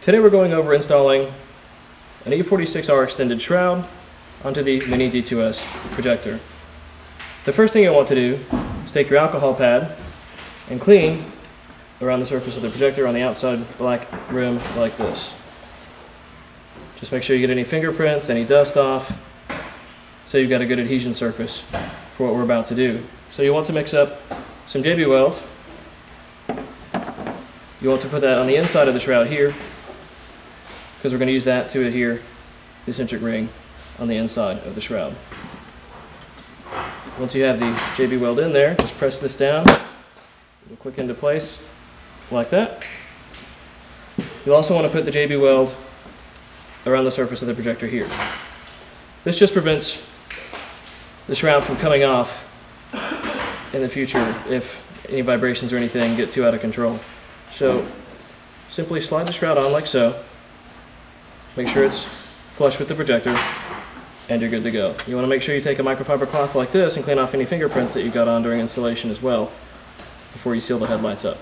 Today we're going over installing an E46R extended shroud onto the Mini D2S projector. The first thing you'll want to do is take your alcohol pad and clean around the surface of the projector on the outside black rim like this. Just make sure you get any fingerprints, any dust off, so you've got a good adhesion surface for what we're about to do. So you want to mix up some JB Weld. You want to put that on the inside of the shroud here, because we're going to use that to adhere the centric ring on the inside of the shroud. Once you have the JB Weld in there, just press this down. It'll click into place like that. You'll also want to put the JB Weld around the surface of the projector here. This just prevents the shroud from coming off in the future if any vibrations or anything get too out of control. So simply slide the shroud on like so. Make sure it's flush with the projector and you're good to go. You want to make sure you take a microfiber cloth like this and clean off any fingerprints that you got on during installation as well before you seal the headlights up.